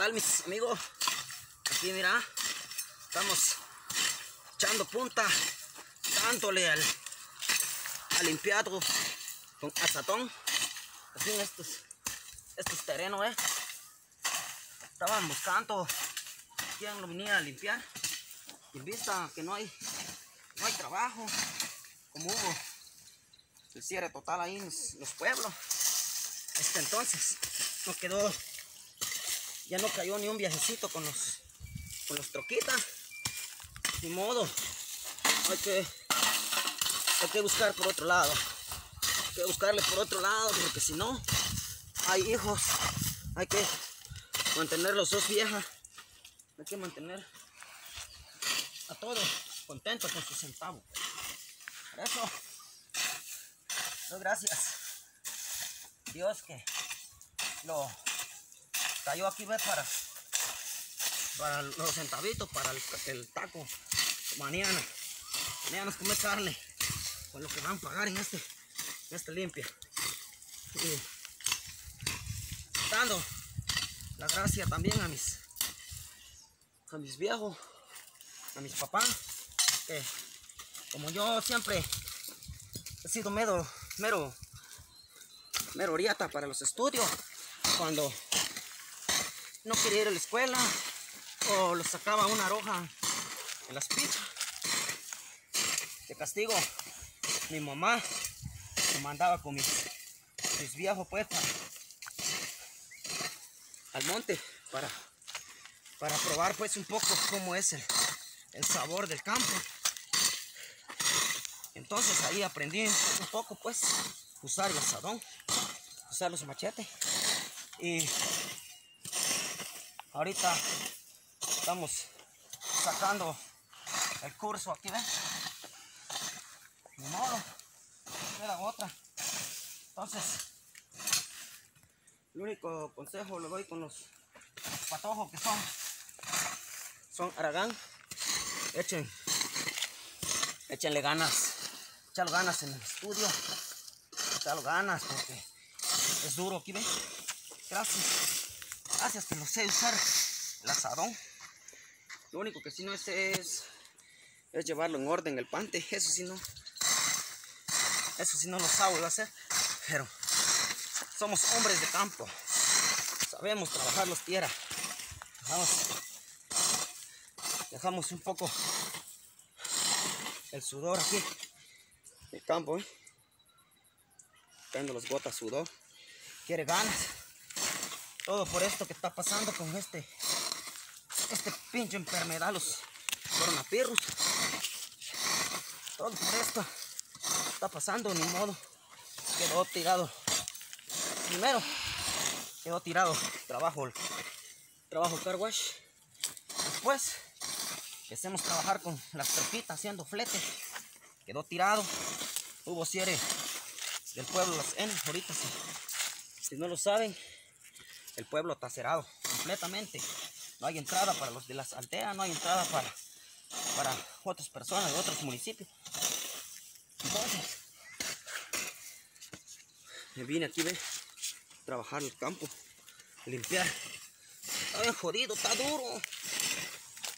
tal mis amigos? Aquí mira, estamos echando punta, dándole al, al limpiado con azatón. Así en estos, estos terrenos, ¿eh? Estaban buscando quién lo venía a limpiar. Y en vista que no hay, no hay trabajo, como hubo el cierre total ahí en los, los pueblos. Este entonces no quedó, ya no cayó ni un viajecito con los, con los troquitas. Ni modo, hay que, hay que buscar por otro lado. Hay que buscarle por otro lado, porque si no, hay hijos, hay que mantener los dos viejas, hay que mantener a todos contentos con su centavo. Por eso, gracias. Dios que lo cayó aquí ve para para los centavitos para el, taco. Mañana mañana nos come carne con lo que van a pagar en este en este limpia. Y dando la gracia también a mis a mis viejos a mis papás que como yo siempre he sido mero mero mero oriata para los estudios cuando no quería ir a la escuela o lo sacaba una roja en las pichas de castigo mi mamá me mandaba con mis, mis viejos pues al monte para para probar pues un poco cómo es el, el sabor del campo. Entonces ahí aprendí un poco pues usar el asadón usar los machetes y ahorita estamos sacando el curso aquí ven ni modo queda otra. Entonces el único consejo le doy con los patojos que son son aragán. Echen échenle ganas échalo ganas en el estudio. Échalo ganas porque es duro aquí ven gracias gracias que lo sé usar. El asadón. Lo único que sí no es es llevarlo en orden el pante eso sí no. Eso sí no lo sabe hacer. Pero somos hombres de campo. Sabemos trabajar los tierras dejamos, dejamos un poco el sudor aquí. El campo ¿eh? cayendo las gotas sudor. Quiere ganas todo por esto que está pasando con este este pinche enfermedad los coronavirus. Todo por esto está pasando ni modo. Quedó tirado. Primero quedó tirado trabajo trabajo car wash. Después empecemos a trabajar con las troquitas haciendo flete. Quedó tirado. Hubo cierre del pueblo las N ahorita si no lo saben el pueblo está cerrado completamente. No hay entrada para los de las aldeas no hay entrada para para otras personas de otros municipios. Entonces me vine aquí ve trabajar el campo limpiar. Está bien jodido está duro.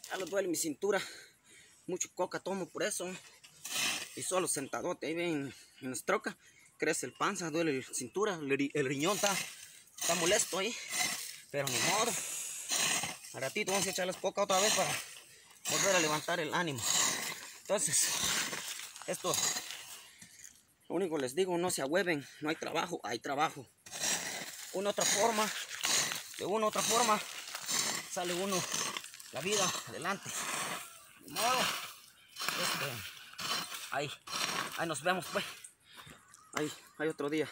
Ya lo duele mi cintura. Mucho coca tomo por eso. Y solo sentadote ahí ven en la troca crece el panza duele la cintura el riñón está está molesto ahí. Pero ni modo. Al ratito vamos a echar las pocas otra vez para volver a levantar el ánimo. Entonces esto lo único les digo no se ahueven. No hay trabajo hay trabajo. Una otra forma de una otra forma sale uno la vida adelante. Ni modo. Este, ahí ahí nos vemos pues. Ahí hay otro día